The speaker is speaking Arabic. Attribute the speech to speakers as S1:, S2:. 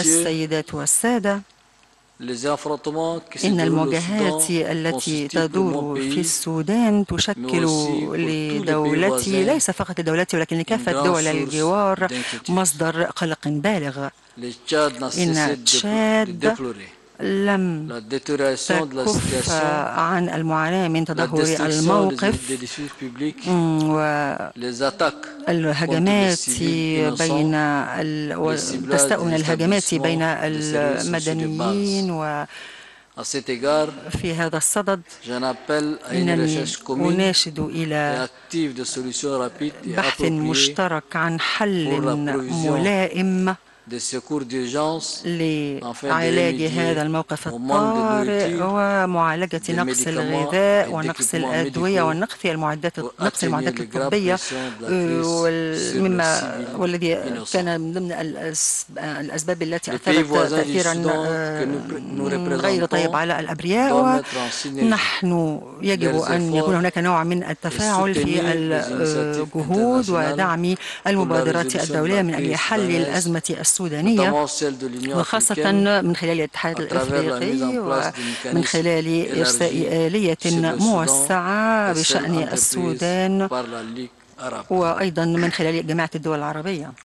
S1: السيدات والسادة إن المواجهات التي تدور في السودان تشكل لدولتي ليس فقط لدولتي ولكن لكافة دول الجوار مصدر قلق بالغ. إن تشاد لم تكف عن المعاناة من تدهور الموقف. والهجمات بين تستأون الهجمات بين المدنيين و في هذا الصدد إنني أناشد إلى بحث مشترك عن حل ملائم لعلاج هذا الموقف الطارئ ومعالجة نقص الغذاء ونقص الأدوية ونقص المعدات نقص المعدات الطبية مما والذي كان من ضمن الأسباب التي أثرت تأثيرا غير طيب على الأبرياء ونحن يجب أن يكون هناك نوع من التفاعل في الجهود ودعم المبادرات الدولية من أجل حل الأزمة السورية. السودانية وخاصة من خلال الاتحاد الإفريقي ومن خلال إرساء آلية موسعة بشأن السودان وأيضا من خلال جماعة الدول العربية.